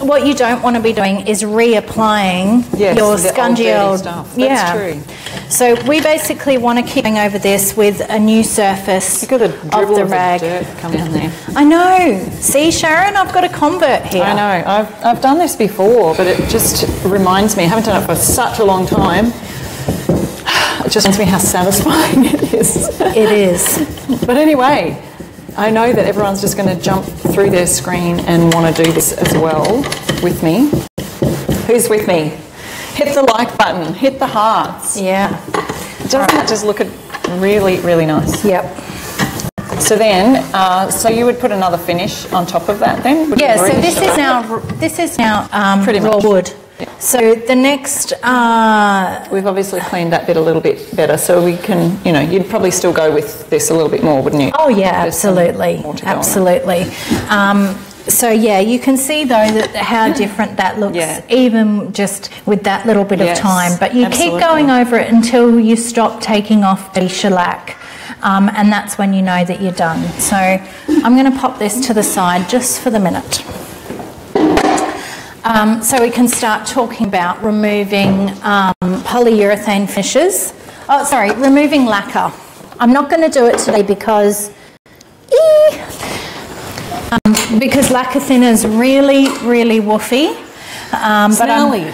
What you don't want to be doing is reapplying Yes, your the old scungy old stuff. That's yeah. true. So we basically want to keep going over this with a new surface Look at the of the of rag. dirt coming in there. I know. See, Sharon, I've got a convert here. I know. I've, I've done this before, but it just reminds me. I haven't done it for such a long time. It just reminds me how satisfying it is. It is. But anyway, I know that everyone's just going to jump through their screen and want to do this as well with me. Who's with me? Hit the like button, hit the hearts. Yeah. Doesn't that just look really, really nice? Yep. So then, uh, so you would put another finish on top of that then? Would Yeah. So this is now this is now um, Pretty raw much. wood. So the next, uh, We've obviously cleaned that bit a little bit better, so we can, you know, you'd probably still go with this a little bit more, wouldn't you? oh yeah, There's absolutely, more to go on. absolutely. Um, so yeah, you can see though that how different that looks, Yeah. even just with that little bit Yes, of time. But you absolutely. keep going over it until you stop taking off the shellac. Um, and that's when you know that you're done. So I'm going to pop this to the side just for the minute. Um, so we can start talking about removing um, polyurethane finishes. Oh, sorry, removing lacquer. I'm not going to do it today because um, because lacquer thinner is really, really woofy. Um, but Smelly.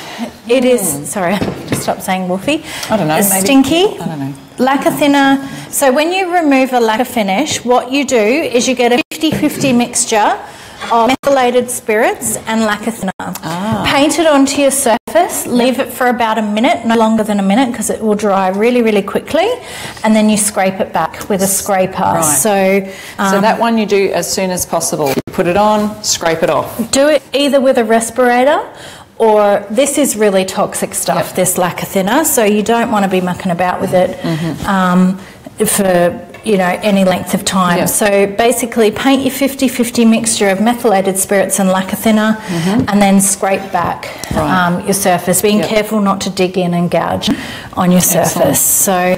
it is, mm. sorry, just stop saying woofy. I don't know. It's maybe, stinky. I don't know. Lacquer thinner. So when you remove a lacquer finish, what you do is you get a 50-50 mixture of methylated spirits and lacquer thinner. Ah. Paint it onto your surface, leave it for about a minute, no longer than a minute because it will dry really, really quickly, and then you scrape it back with a scraper. Right. So, um, so that one you do as soon as possible. You put it on, scrape it off. Do it either with a respirator or this is really toxic stuff, yep. this lacquer thinner, so you don't want to be mucking about with it mm-hmm. um, for you know, any length of time. Yep. So basically, paint your 50 50 mixture of methylated spirits and lacquer thinner mm-hmm. and then scrape back right. um, your surface, being yep. careful not to dig in and gouge on your surface. Excellent. So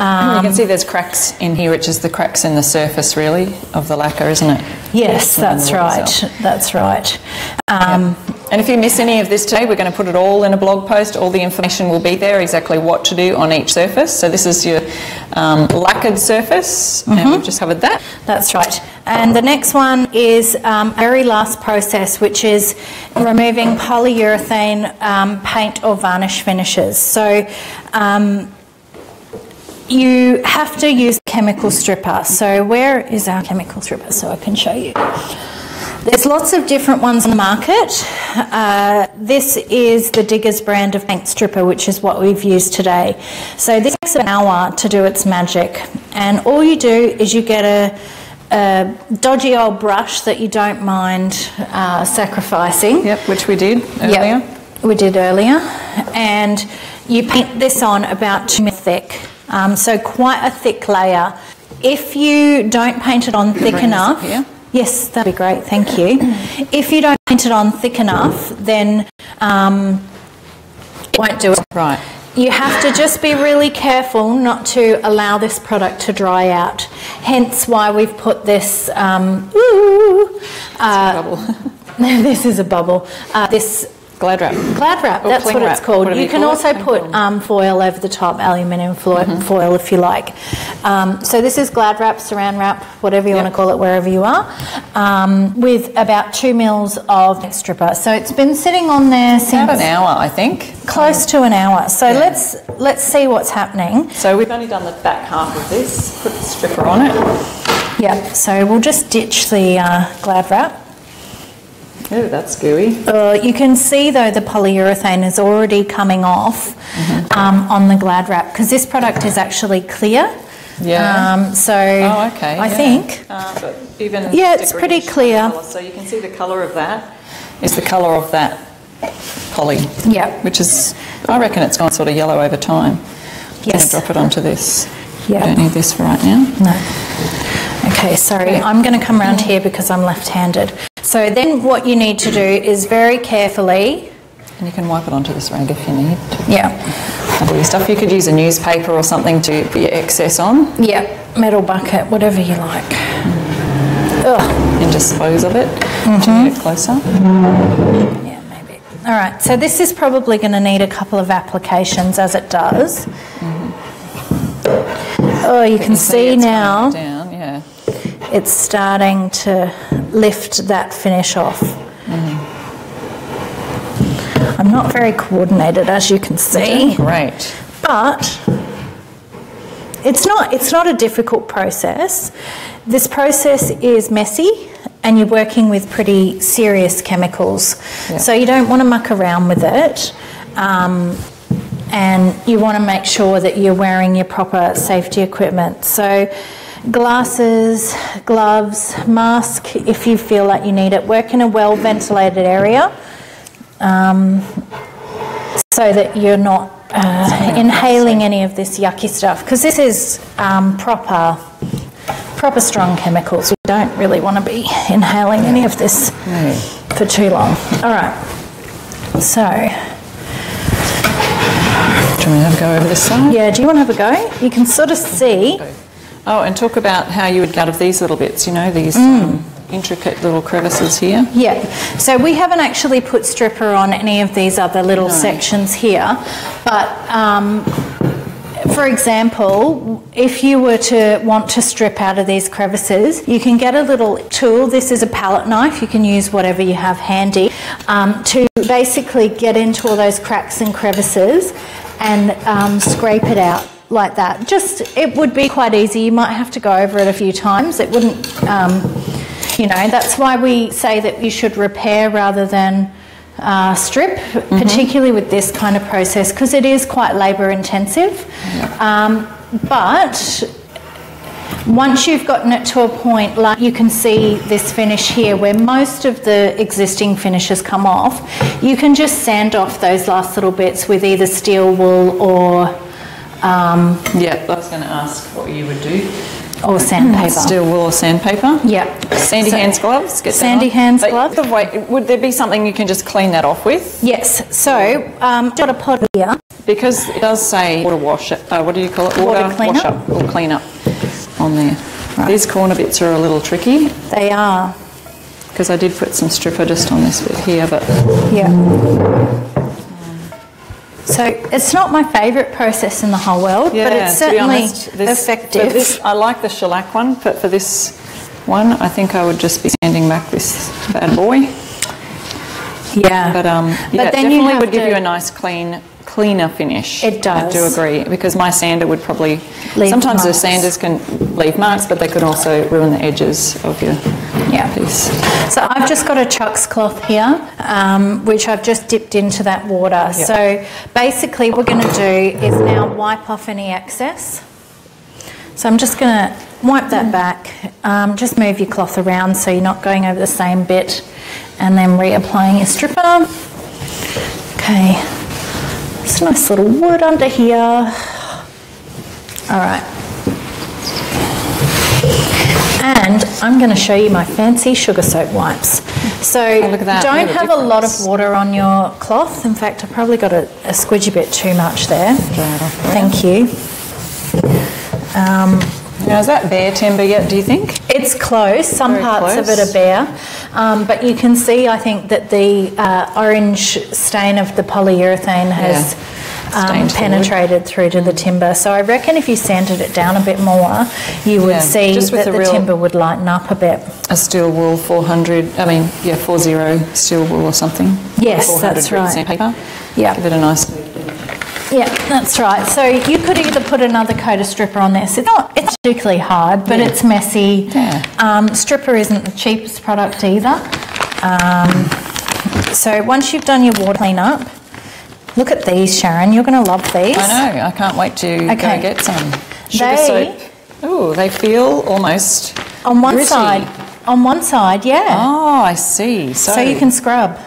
um, you can see there's cracks in here, which is the cracks in the surface, really, of the lacquer, isn't it? Yes, that's right. That's right. Um, yep. And if you miss any of this today, we're going to put it all in a blog post. All the information will be there, exactly what to do on each surface. So this is your um, lacquered surface, mm-hmm. and we've just covered that. That's right. And the next one is um, very last process, which is removing polyurethane um, paint or varnish finishes. So um, you have to use chemical stripper. So where is our chemical stripper? So I can show you. There's lots of different ones on the market. Uh, this is the Diggers brand of paint stripper, which is what we've used today. So this takes an hour to do its magic. And all you do is you get a, a dodgy old brush that you don't mind uh, sacrificing. Yep, which we did earlier. Yep, we did earlier. And you paint this on about two mil thick. Um, so quite a thick layer. If you don't paint it on thick enough, yes, that'd be great. Thank you. if you don't paint it on thick enough, then um, it won't do it. Right. You have to just be really careful not to allow this product to dry out. Hence why we've put this. Um, ooh, uh, this is a bubble. Uh, this Glad wrap. Glad wrap, that's what wrap. it's called. You can also put um, foil over the top, aluminium foil, mm-hmm. foil if you like. Um, so this is glad wrap, saran wrap, whatever you yep. want to call it, wherever you are, um, with about two mils of stripper. So it's been sitting on there since about an hour, I think. Close to an hour. So yeah. let's let's see what's happening. So we've only done the back half of this. Put the stripper on it. Yeah. So we'll just ditch the uh, glad wrap. Oh, that's gooey. Uh, you can see though the polyurethane is already coming off mm-hmm. um, on the Glad wrap because this product is actually clear. Yeah. Um, so oh, okay. I yeah. think. Uh, even yeah, it's pretty clear. So you can see the colour of that is the colour of that poly. Yeah. Which is, I reckon it's gone sort of yellow over time. Yes. drop it onto this. Yeah. Don't need this for right now. No. Okay, sorry. I'm going to come around here because I'm left-handed. So then what you need to do is very carefully... And you can wipe it onto this rag if you need to. Yeah. Your stuff. You could use a newspaper or something to put your excess on. Yeah, metal bucket, whatever you like. Ugh. And dispose of it. Mm-hmm. To get it closer. Yeah, maybe. All right, so this is probably going to need a couple of applications as it does. Mm-hmm. Oh, you, can, can, see now. It's starting to lift that finish off. Mm. I'm not very coordinated, as you can see. Great. But it's not, it's not a difficult process. This process is messy and you're working with pretty serious chemicals. Yeah. So you don't want to muck around with it. Um, and you want to make sure that you're wearing your proper safety equipment. So glasses, gloves, mask if you feel like you need it. Work in a well ventilated area um, so that you're not uh, inhaling any of this yucky stuff because this is um, proper proper strong chemicals. We don't really want to be inhaling any of this for too long. All right, so. Do you want to have a go over this side? Yeah, do you want to have a go? You can sort of see Oh, and talk about how you would get out of these little bits, you know, these mm. um, intricate little crevices here. Yeah, so we haven't actually put stripper on any of these other little sections here, but um, for example, if you were to want to strip out of these crevices, you can get a little tool. This is a palette knife. You can use whatever you have handy um, to basically get into all those cracks and crevices and um, scrape it out like that. Just, it would be quite easy. You might have to go over it a few times. It wouldn't, um, you know, that's why we say that you should repair rather than uh, strip, particularly with this kind of process, because it is quite labour intensive. Um, but once you've gotten it to a point like you can see this finish here where most of the existing finishes come off you can just sand off those last little bits with either steel wool or um, Yeah, I was going to ask what you would do. or sandpaper Steel wool or sandpaper? yeah Sandy So- hands gloves? Get Sandy hands But gloves. the way- would there be something you can just clean that off with? yes so um, got a pot here Because it does say water wash, uh, what do you call it? Water clean wash up. up or clean up on there. These corner bits are a little tricky they are because I did put some stripper just on this bit here, but Yeah. So it's not my favourite process in the whole world, but it's certainly honest, this- effective. this- I like the shellac one, but for this one, I think I would just be sanding back this bad boy. yeah. But um, yeah, But then definitely would give to- you a nice clean, cleaner finish. It does. I do agree because my sander would probably. Leave sometimes the marks. sanders can leave marks, but they could also ruin the edges of your Yeah. piece. So I've just got a Chux cloth here, um, which I've just dipped into that water. So basically, what we're going to do is now wipe off any excess. So I'm just going to wipe that back. Um, just move your cloth around so you're not going over the same bit, and then reapplying your stripper. Okay, it's a nice little wood under here. All right. And I'm going to show you my fancy sugar soap wipes. So that, don't have a lot of water on your cloth. In fact, I probably got a, a squidgy bit too much there. Dry it off there. Thank you. Um, Now, is that bare timber yet, do you think? It's close. Some Very parts of it are bare, um, but you can see. I think that the uh, orange stain of the polyurethane has um, the wood. penetrated through to the timber. So I reckon if you sanded it down a bit more, you would Yeah, see just that the timber would lighten up a bit. A steel wool 400, I mean, yeah, 40 steel wool or something. Yes, 400 that's right. Sandpaper. Yeah. Give it a nice. Yeah, that's right. So you could either put another coat of stripper on this. It's not it's particularly hard, but it's messy. Yeah. Um, stripper isn't the cheapest product either. Um, so once you've done your water cleanup, look at these, Sharon. You're going to love these. I know, I can't wait to Okay. go get some. Sugar They- soap. Ooh, they feel almost. On one gritty. side, on one side, yeah. Oh, I see. So, so you can scrub.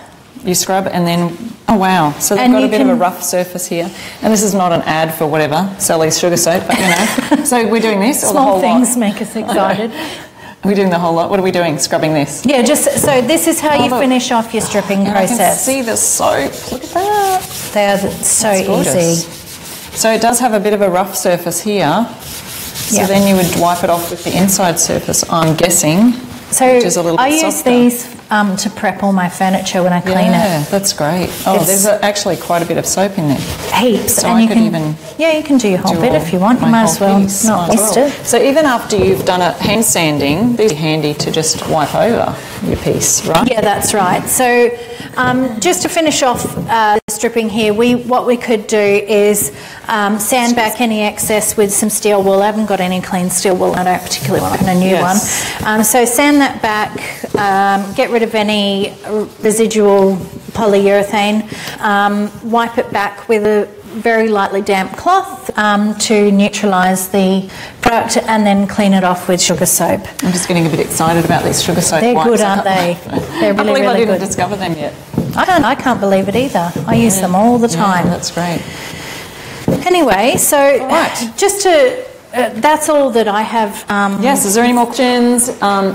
you scrub and then, oh wow. So they've And got a you bit of a rough surface here. And this is not an ad for whatever, Selleys sugar soap, but you know. so we're doing this Small things lot? make us excited. Are we doing the whole lot? What are we doing? Scrubbing this? yeah, just so this is how you look. finish off your stripping And I can process. see the soap. Look at that. They are so easy. So it does have a bit of a rough surface here. So Yeah. then you would wipe it off with the inside surface, I'm guessing. So which is a little I use softer. these um, to prep all my furniture when I clean yeah, it. that's great. Oh, It's- there's a, actually quite a bit of soap in there. Heaps, So and I you could can even yeah, you can do your whole do bit if you want. You might as well piece, not might waste well. it. So even after you've done a hand sanding, these are handy to just wipe over your piece, right? Yeah, that's right. So, um, just to finish off uh, the stripping here, we what we could do is um, sand back any excess with some steel wool. I haven't got any clean steel wool. I don't particularly want a new Yes. one. Um, so sand that back. Um, get rid of any residual polyurethane. Um, wipe it back with a very lightly damp cloth um, to neutralise the product, and then clean it off with sugar soap. I'm just getting a bit excited about these sugar soap They're wipes. good, aren't they? They're I really, believe I really didn't good. discover them yet. I don't. I can't believe it either. I use them all the Yeah, time. that's great. Anyway, so right. just to. Uh, that's all that I have. Um, Yes, is there any more questions? Um,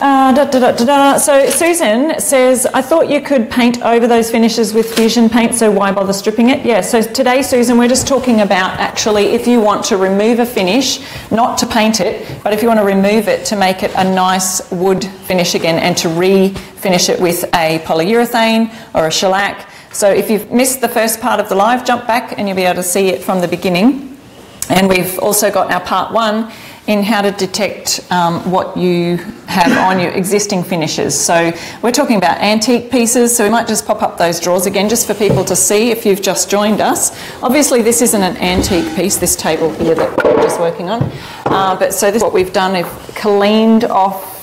Uh, da, da, da. So Susan says, I thought you could paint over those finishes with fusion paint, so why bother stripping it? Yeah, so today, Susan, we're just talking about actually if you want to remove a finish, not to paint it, but if you want to remove it to make it a nice wood finish again and to refinish it with a polyurethane or a shellac. So if you've missed the first part of the live, jump back and you'll be able to see it from the beginning. And we've also got our part one in how to detect um, what you have on your existing finishes. So we're talking about antique pieces, so we might just pop up those drawers again just for people to see if you've just joined us. Obviously this isn't an antique piece, this table here that we're just working on, uh, but so this is what we've done, we've cleaned off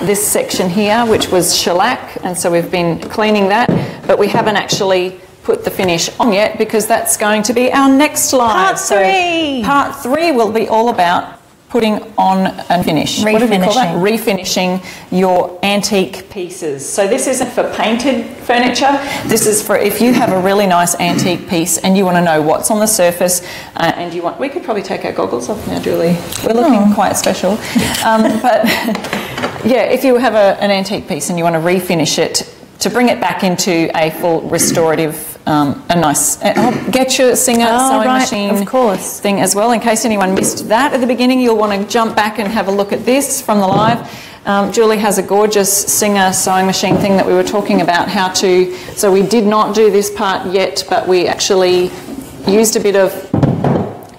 this section here, which was shellac, and so we've been cleaning that, but we haven't actually put the finish on yet because that's going to be our next live. Part three. So part three will be all about putting on a finish. What do we call that? Refinishing your antique pieces. So this isn't for painted furniture. This is for if you have a really nice antique piece and you want to know what's on the surface uh, and you want, we could probably take our goggles off now, Julie. We're looking oh. quite special. Um, but yeah, if you have a, an antique piece and you want to refinish it to bring it back into a full restorative um, a nice uh, oh, get your singer oh, sewing right, machine of course. thing as well in case anyone missed that at the beginning. You'll want to jump back and have a look at this from the live. Um, Julie has a gorgeous singer sewing machine thing that we were talking about how to so we did not do this part yet but we actually used a bit of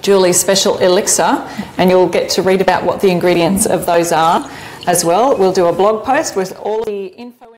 Julie's special elixir and you'll get to read about what the ingredients of those are as well. We'll do a blog post with all the info